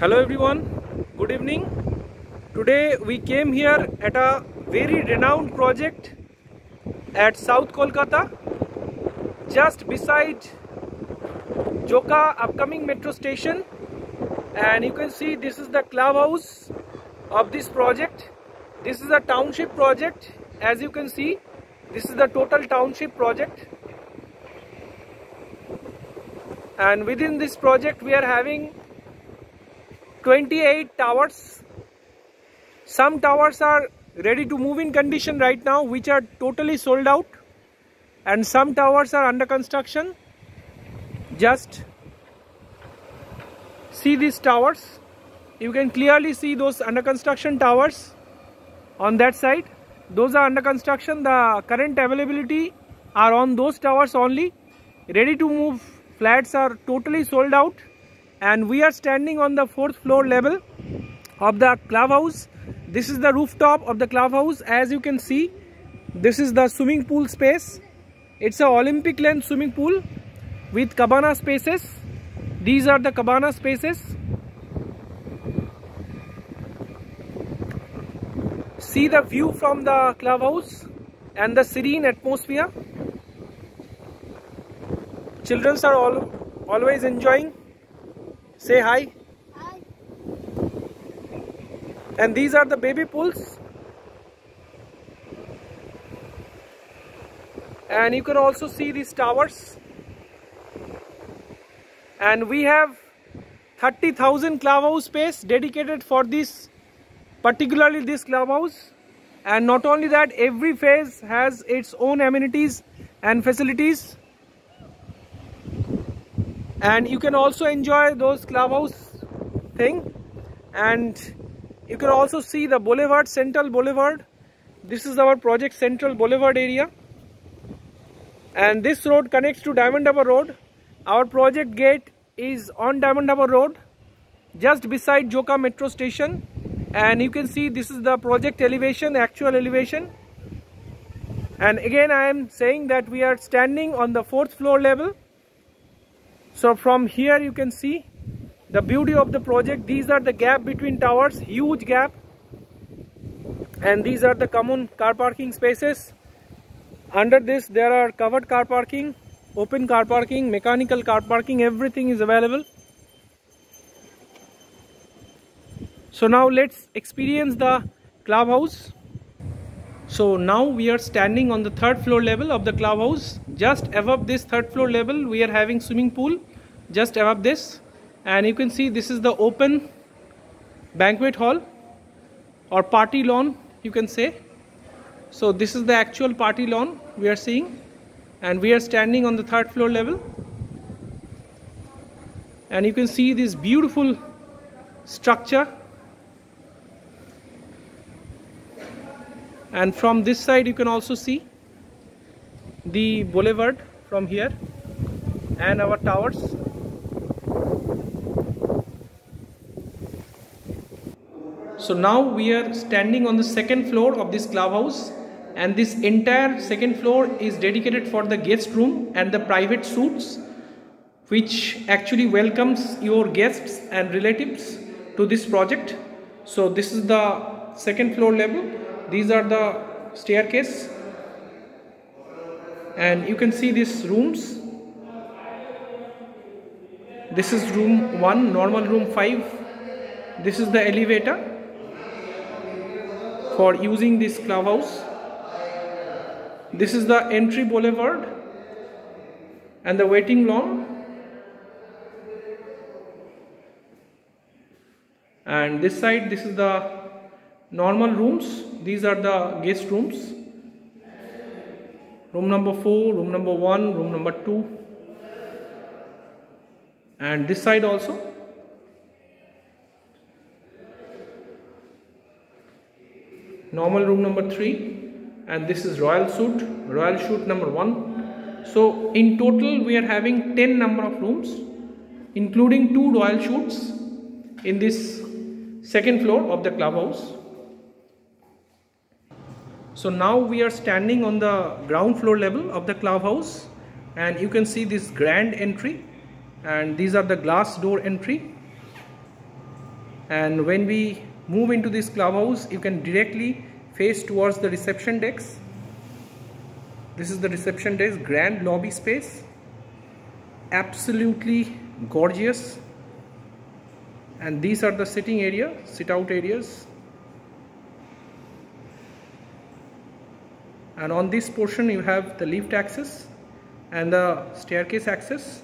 Hello everyone, good evening. Today we came here at a very renowned project at South Kolkata, just beside Joka upcoming metro station. And you can see this is the clubhouse of this project. This is a township project. As you can see, this is the total township project. And within this project, we are having 28 towers. Some towers are ready to move in condition right now, which are totally sold out. And some towers are under construction. Just see these towers. You can clearly see those under construction towers on that side. Those are under construction. The current availability are on those towers only. Ready to move flats are totally sold out and we are standing on the fourth floor level of the clubhouse. This is the rooftop of the clubhouse. As you can see this is the swimming pool space. It's a olympic length swimming pool with cabana spaces. These are the cabana spaces. See the view from the clubhouse and the serene atmosphere. Children are all always enjoying Say hi. Hi. And these are the baby pools. And you can also see these towers. And we have 30,000 clubhouse space dedicated for this, particularly this clubhouse. And not only that, every phase has its own amenities and facilities and you can also enjoy those clubhouse thing. And you can also see the boulevard central boulevard. This is our project central boulevard area. And this road connects to diamond harbour road. Our project gate is on diamond harbour road just beside joka metro station. And you can see this is the project elevation actual elevation. And again i am saying that we are standing on the fourth floor level so from here you can see the beauty of the project. These are the gap between towers huge gap. And these are the common car parking spaces. Under this there are covered car parking open car parking mechanical car parking everything is available. So now let's experience the clubhouse so now we are standing on the third floor level of the clubhouse. Just above this third floor level, we are having swimming pool. Just above this, and you can see this is the open banquet hall or party lawn, you can say. So this is the actual party lawn we are seeing, and we are standing on the third floor level. And you can see this beautiful structure and from this side you can also see the boulevard from here and our towers. So now we are standing on the second floor of this clubhouse and this entire second floor is dedicated for the guest room and the private suites which actually welcomes your guests and relatives to this project. So this is the second floor level these are the staircase. And you can see these rooms. This is room 1 normal room 5 this is the elevator for using this clubhouse. This is the entry boulevard and the waiting lawn and this side this is the normal rooms these are the guest rooms. Room number 4 room number 1 room number 2 and this side also. Normal room number 3 and this is royal suite royal suite number 1 so in total we are having 10 number of rooms including two royal suites in this second floor of the clubhouse so now we are standing on the ground floor level of the clubhouse and you can see this grand entry and these are the glass door entry. And when we move into this clubhouse you can directly face towards the reception decks. This is the reception desk grand lobby space. Absolutely gorgeous. And these are the sitting area sit out areas and on this portion you have the lift access and the staircase access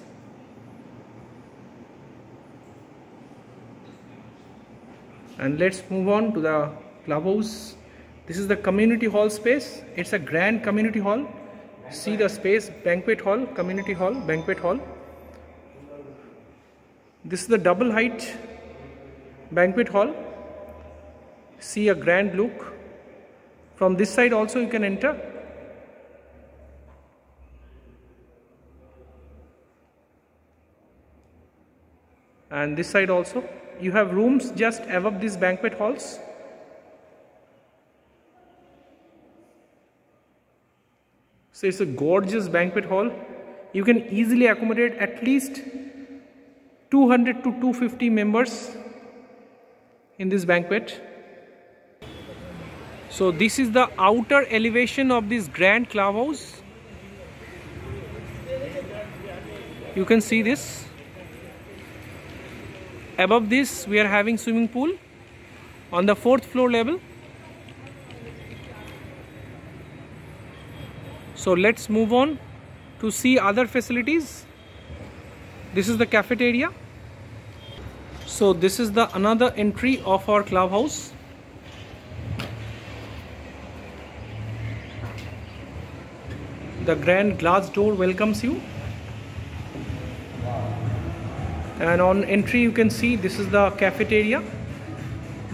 and let's move on to the clubhouse. This is the community hall space. It's a grand community hall. See the space banquet hall community hall banquet hall. This is the double height banquet hall. See a grand look. From this side also you can enter and this side also. You have rooms just above these banquet halls. So it's a gorgeous banquet hall. You can easily accommodate at least 200 to 250 members in this banquet. So this is the outer elevation of this grand clubhouse. You can see this above this we are having swimming pool on the fourth floor level. So let's move on to see other facilities. This is the cafeteria. So this is the another entry of our clubhouse. The grand glass door welcomes you and on entry you can see this is the cafeteria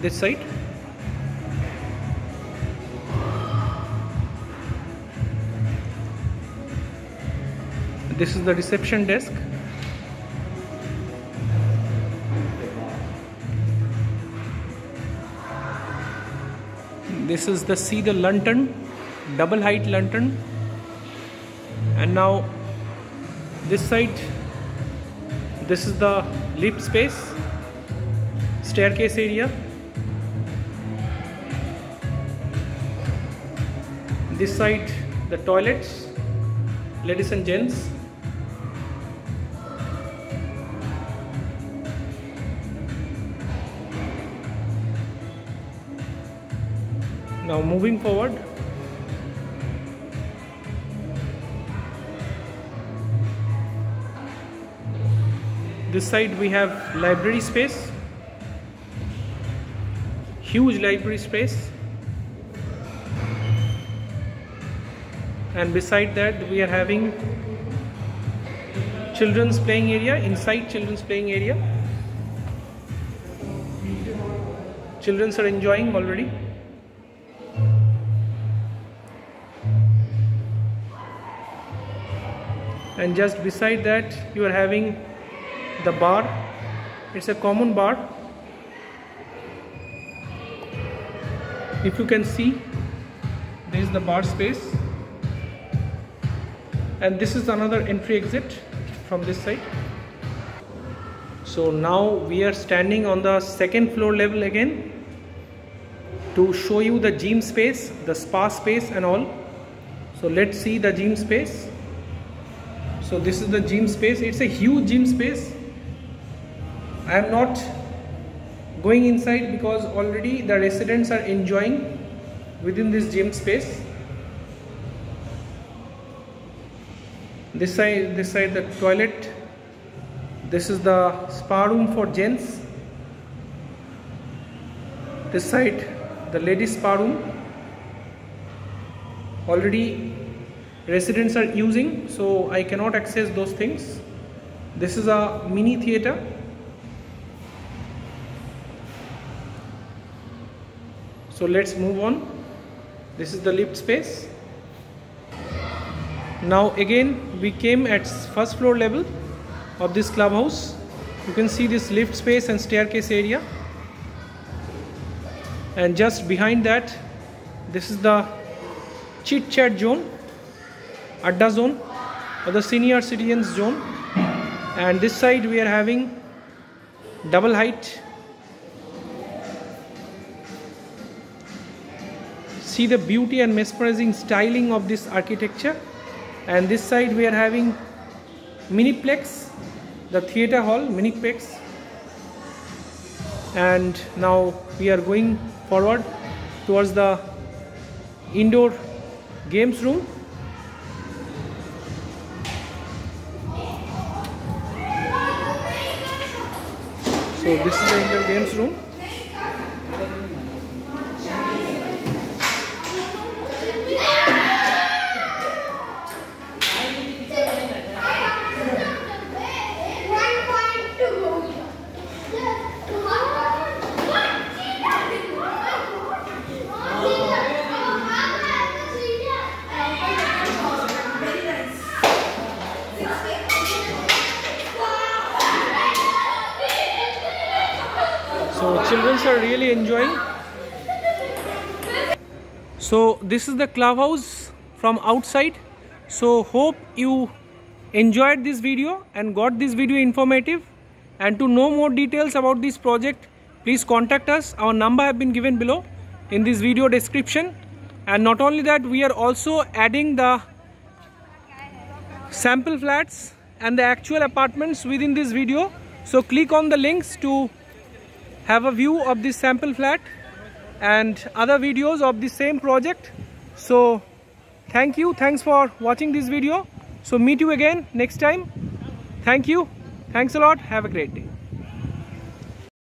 this side. This is the reception desk. This is the see the lantern double height lantern. And now this side this is the lift space. Staircase area. This side the toilets. Ladies and gents. Now moving forward this side we have library space. Huge library space. And beside that we are having children's playing area inside children's playing area. Children are enjoying already. And just beside that you are having the bar. It's a common bar. If you can see this is the bar space. And this is another entry exit from this side. So now we are standing on the second floor level again to show you the gym space the spa space and all. So let's see the gym space. So this is the gym space. It's a huge gym space I am not going inside because already the residents are enjoying within this gym space. This side this side the toilet. This is the spa room for gents. This side the ladies spa room. Already residents are using so I cannot access those things. This is a mini theater so let's move on. This is the lift space. Now again we came at first floor level of this clubhouse. You can see this lift space and staircase area. And just behind that this is the chit chat zone adda zone or the senior citizens zone. And this side we are having double height see the beauty and mesmerizing styling of this architecture. And this side we are having miniplex the theater hall miniplex. And now we are going forward towards the indoor games room. So this is the indoor games room so children are really enjoying. So this is the clubhouse from outside. So hope you enjoyed this video and got this video informative. And to know more details about this project please contact us. Our number have been given below in this video description. And not only that we are also adding the sample flats and the actual apartments within this video. So click on the links to have a view of this sample flat and other videos of the same project. So thank you. Thanks for watching this video. So meet you again next time. Thank you. Thanks a lot. Have a great day